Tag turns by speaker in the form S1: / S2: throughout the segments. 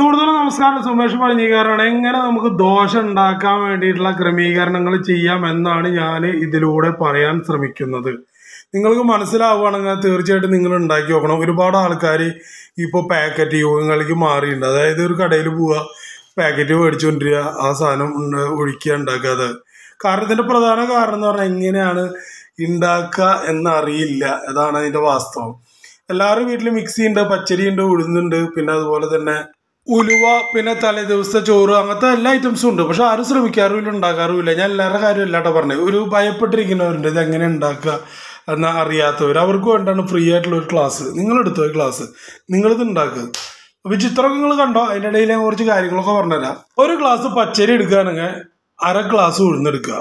S1: സുഹൃത്തുക്കളെ നമസ്കാരം. സുമേഷ് പഴഞ്ഞിക്കാരാണ് എങ്ങനെ നമുക്ക് ദോശ ഉണ്ടാക്കാൻ വേണ്ടിയിട്ടുള്ള ക്രമീകരണങ്ങൾ ചെയ്യാം എന്നാണ് ഞാൻ ഇതിലൂടെ പറയാൻ ശ്രമിക്കുന്നത്. നിങ്ങൾക്ക് മനസ്സിലാവുകയാണെങ്കിൽ തീർച്ചയായിട്ടും നിങ്ങൾ ഉണ്ടാക്കി നോക്കണം. ഒരുപാട് ആൾക്കാർ ഇപ്പോൾ പാക്കറ്റ് യോഗങ്ങൾക്ക് മാറിയിട്ടുണ്ട്. അതായത് ഒരു കടയിൽ പോവുക പാക്കറ്റ് മേടിച്ചുകൊണ്ടിരിക്കുക ആ സാധനം ഒഴിക്കുക ഉണ്ടാക്കാതെ കാരണം കാരണത്തിന്റെ പ്രധാന കാരണം എന്ന് പറഞ്ഞാൽ എങ്ങനെയാണ് ഉണ്ടാക്കുക എന്നറിയില്ല. അതാണ് അതിന്റെ വാസ്തവം. എല്ലാവരും വീട്ടിൽ മിക്സി ഉണ്ട് പച്ചരി ഉണ്ട് ഉഴുന്നുണ്ട് പിന്നെ അതുപോലെ തന്നെ ഉലുവ പിന്നെ തലേ ദിവസത്തെ ചോറ് അങ്ങനത്തെ എല്ലാ ഐറ്റംസും ഉണ്ട്. പക്ഷെ ആരും ശ്രമിക്കാറുമില്ല ഉണ്ടാക്കാറുമില്ല ഞാൻ എല്ലാവരുടെ കാര്യം ഇല്ലാട്ടോ പറഞ്ഞത് ഒരു ഭയപ്പെട്ടിരിക്കുന്നവരുണ്ട് ഇത് എങ്ങനെ ഉണ്ടാക്കുക എന്ന് അറിയാത്തവർ അവർക്ക് വേണ്ടിയാണ് ഫ്രീ ആയിട്ടുള്ള ഒരു ക്ലാസ് നിങ്ങളെടുത്തോ ഈ ക്ലാസ് നിങ്ങളിത് ഉണ്ടാക്കുക അപ്പൊ ഈ ചിത്രമൊക്കെ നിങ്ങൾ കണ്ടോ? അതിന്റെ ഇടയിൽ ഞാൻ കുറച്ച് കാര്യങ്ങളൊക്കെ പറഞ്ഞുതരാം. ഒരു ഗ്ലാസ് പച്ചരി എടുക്കുകയാണെങ്കിൽ അര ഗ്ലാസ് ഉഴുന്നെടുക്കുക.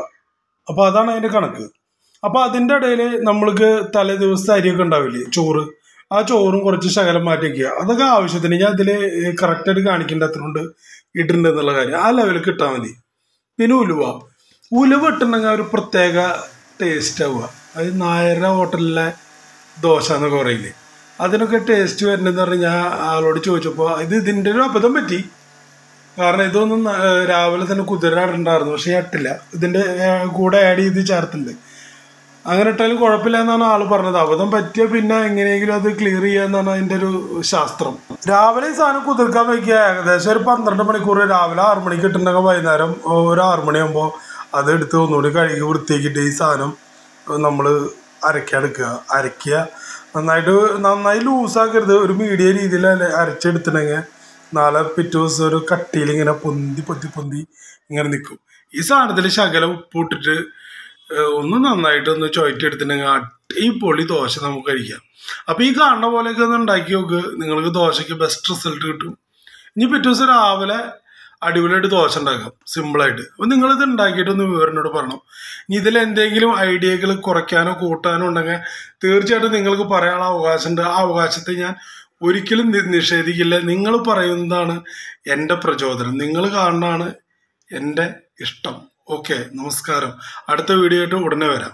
S1: അപ്പോൾ അതാണ് അതിന്റെ കണക്ക്. അപ്പോൾ അതിന്റെ ഇടയിൽ നമ്മൾക്ക് തലേ ദിവസത്തെ അരിയൊക്കെ ഉണ്ടാവില്ലേ? ചോറ്. ആ ചോറും കുറച്ച് ശകലം മാറ്റി വെക്കുക അതൊക്കെ ആവശ്യത്തിന് ഞാൻ അതിൽ കറക്റ്റായിട്ട് കാണിക്കേണ്ട അത്ര കൊണ്ട് ഇട്ടിട്ടുണ്ട് എന്നുള്ള കാര്യം. ആ ലെവലിൽ കിട്ടാൽ മതി. പിന്നെ ഉലുവ. ഉലുവ ഇട്ടുണ്ടെങ്കിൽ ഒരു പ്രത്യേക ടേസ്റ്റ് ആവുക. അത് നായര ഹോട്ടലിലെ ദോശ എന്നൊക്കെ പറയില്ലേ. അതിനൊക്കെ ടേസ്റ്റ് വരുന്നതെന്ന് പറഞ്ഞ് ഞാൻ ആളോട് ചോദിച്ചപ്പോൾ ഇത് ഇതിന്റെ ഒരു അബദ്ധം പറ്റി. കാരണം ഇതൊന്നും രാവിലെ തന്നെ കുതിരാടുണ്ടായിരുന്നു പക്ഷേ ഇട്ടില്ല. ഇതിന്റെ കൂടെ ആഡ് ചെയ്ത് ചേർത്തിട്ടുണ്ട്. അങ്ങനെ ഇട്ടാലും കുഴപ്പമില്ല എന്നാണ് ആൾ പറഞ്ഞത്. അബദ്ധം പറ്റിയ പിന്നെ എങ്ങനെയെങ്കിലും അത് ക്ലിയർ ചെയ്യാന്നാണ് അതിന്റെ ഒരു ശാസ്ത്രം. രാവിലെ സാധനം കുതിർക്കാൻ വയ്ക്കുക. ഏകദേശം ഒരു പന്ത്രണ്ട് മണിക്കൂർ രാവിലെ ആറു മണിക്ക് ഇട്ടുണ്ടെങ്കിൽ വൈകുന്നേരം ഒരു ആറു മണിയാകുമ്പോൾ അത് എടുത്ത് ഒന്നുകൂടി കഴുകി വൃത്തിയാക്കിയിട്ട് ഈ സാധനം നമ്മൾ അരയ്ക്കാൻ എടുക്കുക. അരയ്ക്കുക നന്നായിട്ട് നന്നായി ലൂസാക്കരുത്. ഒരു മീഡിയ രീതിയിൽ അരച്ചെടുത്തിട്ടുണ്ടെങ്കിൽ നാളെ പിറ്റേ ദിവസം ഒരു കട്ടിയിൽ ഇങ്ങനെ പൊന്തി പൊന്തി പൊന്തി ഇങ്ങനെ നിൽക്കും. ഈ സാധനത്തിൽ ശകലം ഉപ്പിട്ടിട്ട് ഒന്ന് നന്നായിട്ട് ഒന്ന് ചുവറ്റെടുത്തിട്ടുണ്ടെങ്കിൽ പൊളി ദോശ നമുക്ക് കഴിക്കാം. അപ്പൊ ഈ കാണുന്ന പോലെയൊക്കെ ഒന്ന് ഉണ്ടാക്കി നോക്ക്. നിങ്ങൾക്ക് ദോശയ്ക്ക് ബെസ്റ്റ് റിസൾട്ട് കിട്ടും. ഇനി പിറ്റേ ദിവസം രാവിലെ അടിപൊളിയായിട്ട് ദോശ ഉണ്ടാക്കാം. സിമ്പിളായിട്ട് അപ്പൊ നിങ്ങളിത് ഉണ്ടാക്കിയിട്ട് ഒന്ന് വിവരനോട് പറയണം. ഇനി ഇതിൽ എന്തെങ്കിലും ഐഡിയകൾ കുറയ്ക്കാനോ കൂട്ടാനോ ഉണ്ടെങ്കിൽ തീർച്ചയായിട്ടും നിങ്ങൾക്ക് പറയാനുള്ള അവകാശമുണ്ട് ആ അവകാശത്തെ ഞാൻ ഒരിക്കലും നിഷേധിക്കില്ല. നിങ്ങൾ പറയുന്നതാണ് എന്റെ പ്രചോദനം. നിങ്ങൾ കാണുന്നതാണ് എന്റെ ഇഷ്ടം. ഓക്കെ നമസ്കാരം. അടുത്ത വീഡിയോ ആയിട്ട് ഉടനെ വരാം.